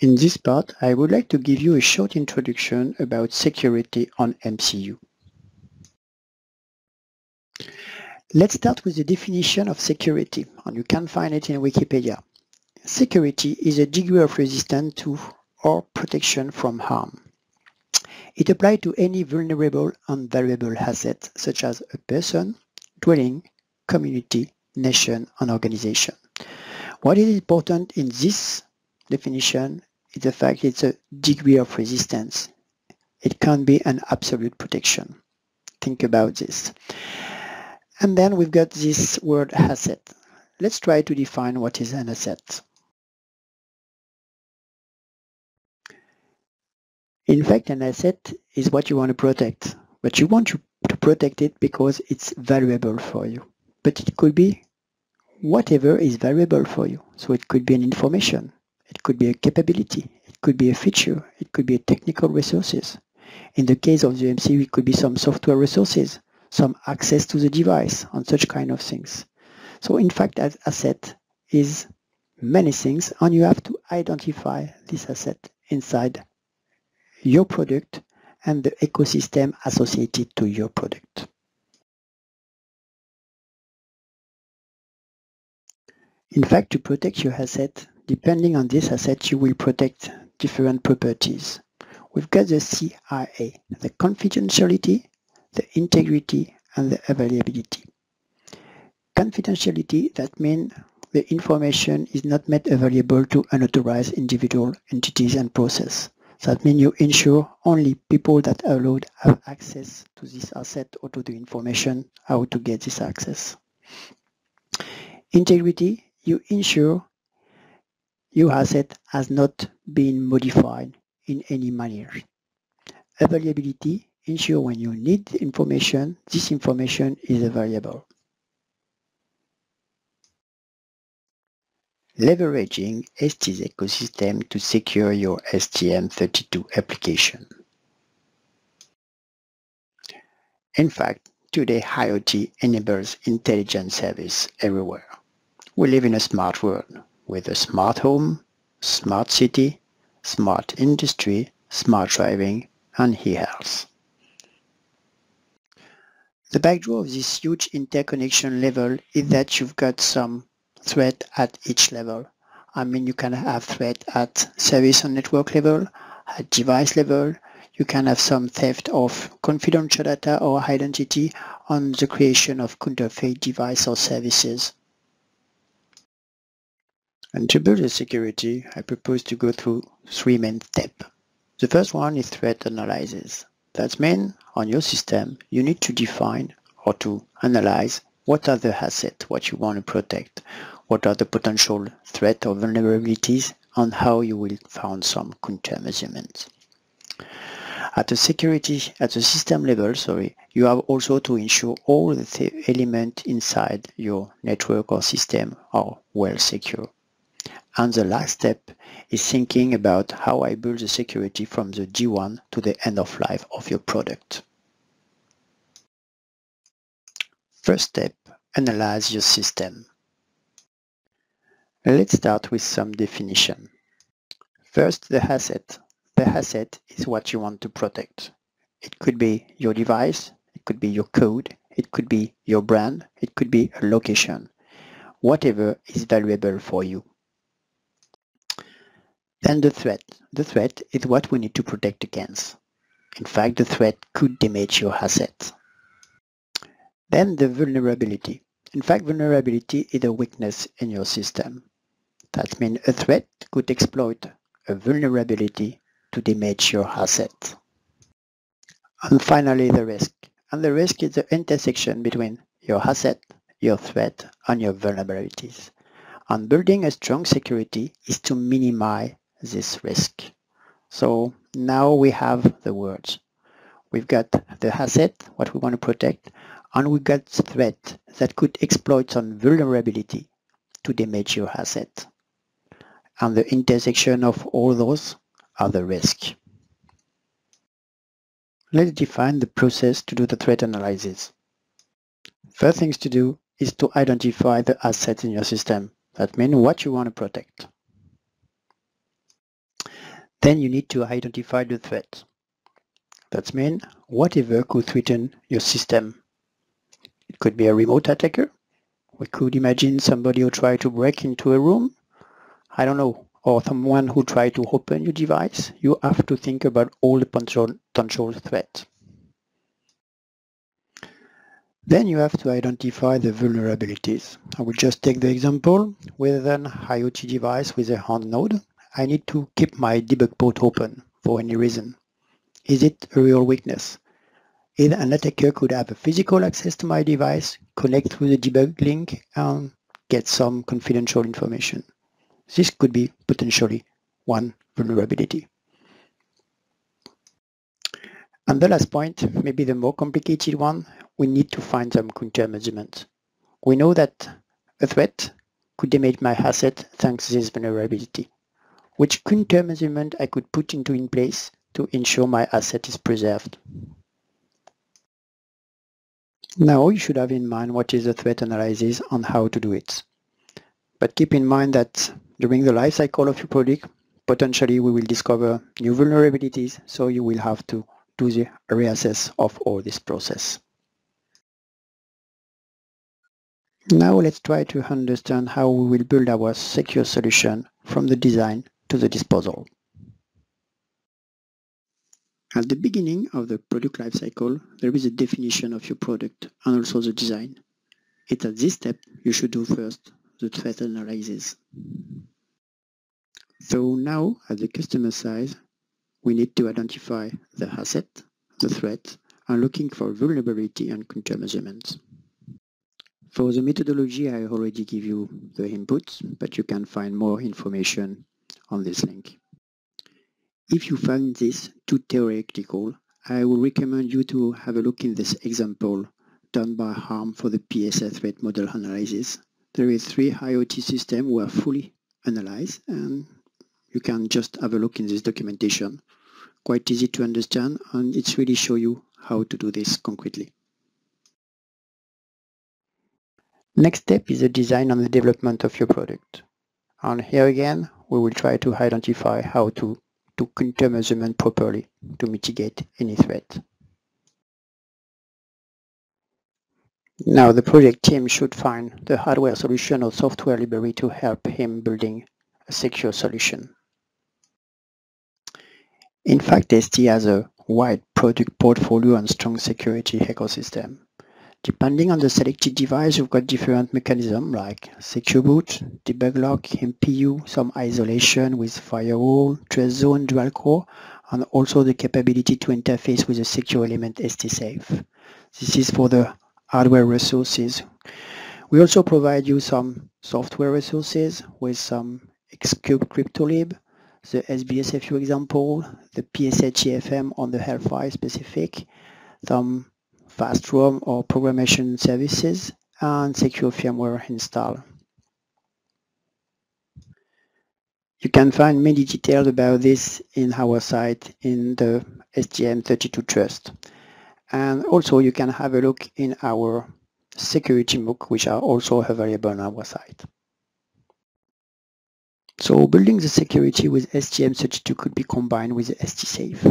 In this part, I would like to give you a short introduction about security on MCU. Let's start with the definition of security, and you can find it in Wikipedia. Security is a degree of resistance to or protection from harm. It applies to any vulnerable and valuable asset, such as a person, dwelling, community, nation, and organization. What is important in this definition is the fact it's a degree of resistance. It can't be an absolute protection. Think about this. And then we've got this word asset. Let's try to define what is an asset. In fact, an asset is what you want to protect, but you want to, to protect it because it's valuable for you. But it could be whatever is valuable for you. So it could be an information, it could be a capability, it could be a feature, it could be technical resources. In the case of the MCU, it could be some software resources, some access to the device, and such kind of things. So in fact, as asset is many things, and you have to identify this asset inside your product and the ecosystem associated to your product. In fact, to protect your asset, depending on this asset, you will protect different properties. We've got the CIA, the confidentiality, the integrity, and the availability. Confidentiality, that means the information is not made available to unauthorized individual entities and process. That means you ensure only people that are allowed have access to this asset or to the information how to get this access. Integrity, you ensure your asset has not been modified in any manner. Availability ensure when you need information, this information is available. Leveraging ST's ecosystem to secure your STM32 application. In fact, today IoT enables intelligent service everywhere. We live in a smart world with a smart home, smart city, smart industry, smart driving, and e-health. The backdrop of this huge interconnection level is that you've got some threat at each level. I mean, you can have threat at service and network level, at device level, you can have some theft of confidential data or identity on the creation of counterfeit device or services. And to build a security, I propose to go through three main steps. The first one is threat analysis. That means on your system, you need to define or to analyze what are the assets, what you want to protect, what are the potential threat or vulnerabilities, and how you will find some countermeasures. At a security, at the system level, sorry, you have also to ensure all the elements inside your network or system are well secure. And the last step is thinking about how I build the security from the G1 to the end of life of your product. First step, analyze your system. Let's start with some definition. First, the asset. The asset is what you want to protect. It could be your device, it could be your code, it could be your brand, it could be a location. Whatever is valuable for you. Then the threat. The threat is what we need to protect against. In fact, the threat could damage your asset. Then the vulnerability. In fact, vulnerability is a weakness in your system. That means a threat could exploit a vulnerability to damage your asset. And finally, the risk. And the risk is the intersection between your asset, your threat, and your vulnerabilities. And building a strong security is to minimize this risk. So now we have the words. We've got the asset, what we want to protect, and we've got threat that could exploit some vulnerability to damage your asset. And the intersection of all those are the risk. Let's define the process to do the threat analysis. First things to do is to identify the assets in your system. That means what you want to protect. Then you need to identify the threat. That means whatever could threaten your system. It could be a remote attacker. We could imagine somebody who tried to break into a room. I don't know, or someone who tried to open your device. You have to think about all the potential, threats. Then you have to identify the vulnerabilities. I will just take the example with an IoT device with a end node. I need to keep my debug port open for any reason. Is it a real weakness? Either an attacker could have a physical access to my device, connect through the debug link and get some confidential information. This could be potentially one vulnerability. And the last point, maybe the more complicated one, we need to find some countermeasures. We know that a threat could damage my asset thanks to this vulnerability. Which countermeasure I could put into in place to ensure my asset is preserved. Now you should have in mind what is the threat analysis and how to do it. But keep in mind that during the life cycle of your product, potentially we will discover new vulnerabilities, so you will have to do the reassess of all this process. Now let's try to understand how we will build our secure solution from the design to the disposal. At the beginning of the product lifecycle, there is a definition of your product and also the design. It's at this step you should do first the threat analysis. So now at the customer side, we need to identify the asset, the threat, and looking for vulnerability and countermeasures. For the methodology, I already give you the inputs, but you can find more information on this link. If you find this too theoretical, I will recommend you to have a look in this example done by ARM for the PSA threat model analysis. There is three IoT systems were fully analyzed and you can just have a look in this documentation. Quite easy to understand and it's really show you how to do this concretely. Next step is the design and the development of your product. And here again, we will try to identify how to do countermeasurement properly to mitigate any threat. Now the project team should find the hardware solution or software library to help him building a secure solution. In fact, ST has a wide product portfolio and strong security ecosystem. Depending on the selected device, you've got different mechanisms like secure boot, debug lock, MPU, some isolation with firewall, TrustZone, dual core, and also the capability to interface with a secure element ST-Safe. This is for the hardware resources. We also provide you some software resources with some Xcube CryptoLib, the SBSFU example, the PSA-TFM on the L5 specific, some fast ROM or programmation services, and secure firmware install. You can find many details about this in our site in the STM32 Trust. And also you can have a look in our security MOOC, which are also available on our site. So building the security with STM32 could be combined with ST-Safe.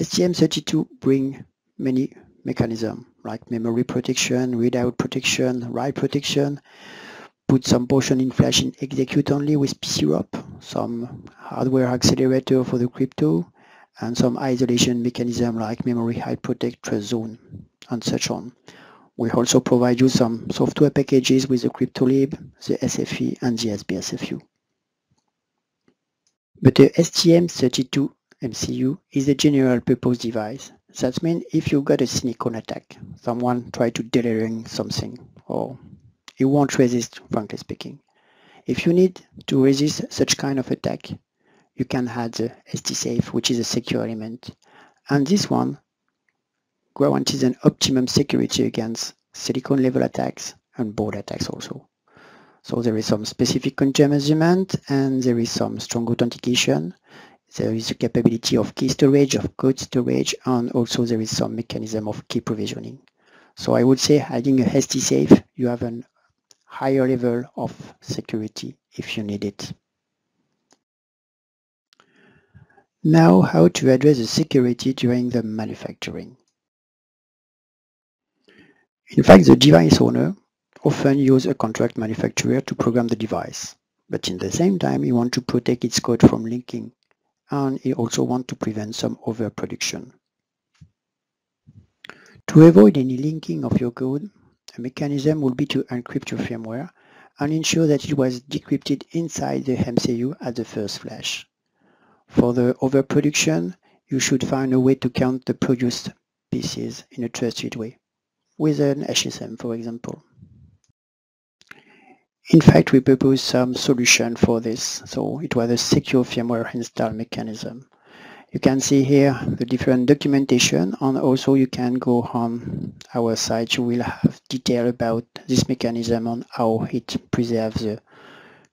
STM32 bring many mechanism like memory protection, readout protection, write protection, put some portion in flash and execute only with PCROP, some hardware accelerator for the crypto, and some isolation mechanism like memory hide protect trust zone and such on. We also provide you some software packages with the CryptoLib, the SFE and the SBSFU. But the STM32 MCU is a general purpose device that means if you got a silicon attack, someone try to delayering something, or you won't resist, frankly speaking. If you need to resist such kind of attack, you can add the ST-Safe, which is a secure element. And this one guarantees an optimum security against silicon level attacks and board attacks also. So there is some specific countermeasurement and there is some strong authentication there is a capability of key storage, of code storage, and also there is some mechanism of key provisioning. So I would say adding a ST-Safe, you have a higher level of security if you need it. Now how to address the security during the manufacturing. In fact, the device owner often use a contract manufacturer to program the device, but in the same time you want to protect its code from linking and you also want to prevent some overproduction. To avoid any linking of your code, a mechanism will be to encrypt your firmware and ensure that it was decrypted inside the MCU at the first flash. For the overproduction, you should find a way to count the produced pieces in a trusted way, with an HSM for example. In fact, we proposed some solution for this, so it was a secure firmware install mechanism. You can see here the different documentation and also you can go on our site. You will have detail about this mechanism and how it preserves the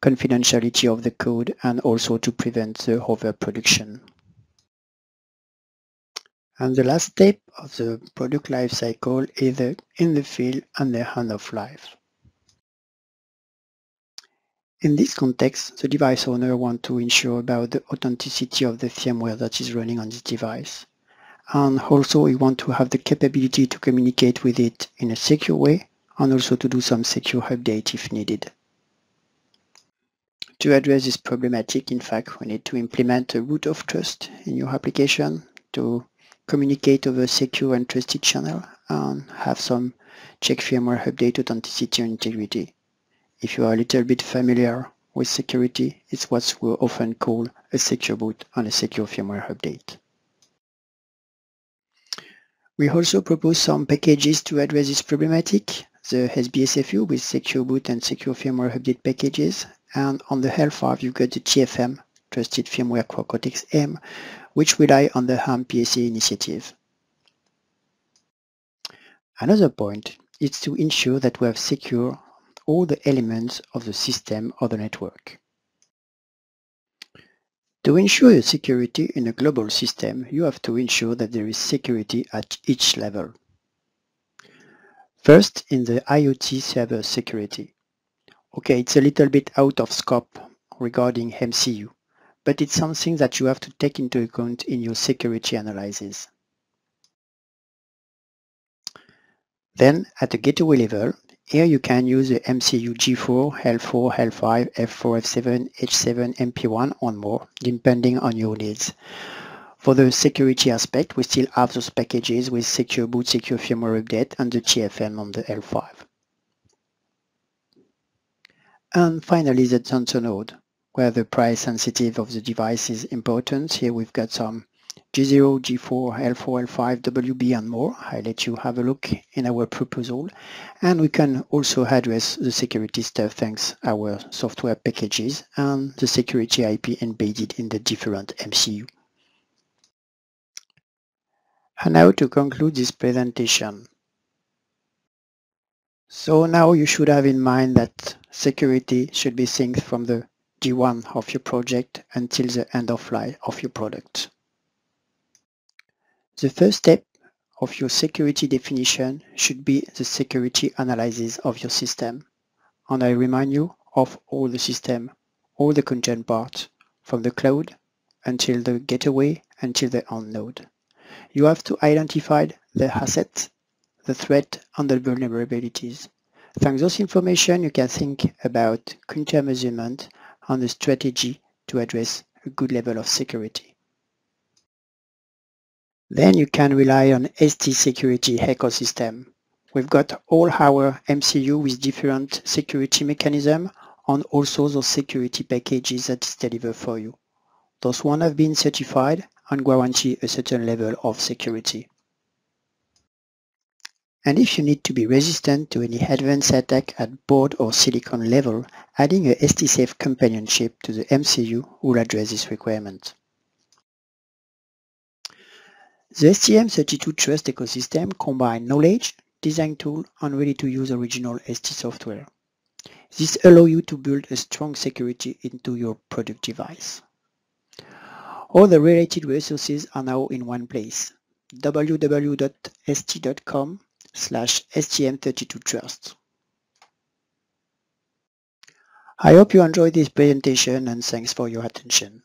confidentiality of the code and also to prevent the overproduction. And the last step of the product life cycle is the in the field and the end of life. In this context, the device owner wants to ensure about the authenticity of the firmware that is running on this device. And also we want to have the capability to communicate with it in a secure way and also to do some secure update if needed. To address this problematic, in fact, we need to implement a root of trust in your application to communicate over a secure and trusted channel and have some check firmware update authenticity and integrity. If you are a little bit familiar with security, it's what we often call a secure boot and a secure firmware update. We also propose some packages to address this problematic, the SBSFU with secure boot and secure firmware update packages, and on the L5 you've got the TFM, Trusted Firmware Core Cortex-M, which rely on the ARM PSA initiative. Another point is to ensure that we have secure all the elements of the system or the network. To ensure your security in a global system, you have to ensure that there is security at each level. First, in the IoT server security. Okay, it's a little bit out of scope regarding MCU, but it's something that you have to take into account in your security analysis. Then, at the gateway level, here you can use the MCU G4, L4, L5, F4, F7, H7, MP1 and more, depending on your needs. For the security aspect, we still have those packages with Secure Boot, Secure Firmware Update and the TFM on the L5. And finally the sensor node, where the price sensitive of the device is important. Here we've got some G0, G4, L4, L5, WB and more. I let you have a look in our proposal. And we can also address the security stuff thanks our software packages and the security IP embedded in the different MCU. And now to conclude this presentation. So now you should have in mind that security should be synced from the G1 of your project until the end of life of your product. The first step of your security definition should be the security analysis of your system. And I remind you of all the system, all the content parts, from the cloud until the gateway until the end node. You have to identify the assets, the threat, and the vulnerabilities. Thanks to those information, you can think about countermeasurement and the strategy to address a good level of security. Then you can rely on ST security ecosystem. We've got all our MCU with different security mechanism and also those security packages that is delivered for you. Those one have been certified and guarantee a certain level of security. And if you need to be resistant to any advanced attack at board or silicon level, adding a ST-Safe companionship to the MCU will address this requirement. The STM32 Trust ecosystem combines knowledge, design tool, and ready-to-use original ST software. This allows you to build a strong security into your product device. All the related resources are now in one place, www.st.com slash stm32trust. I hope you enjoyed this presentation and thanks for your attention.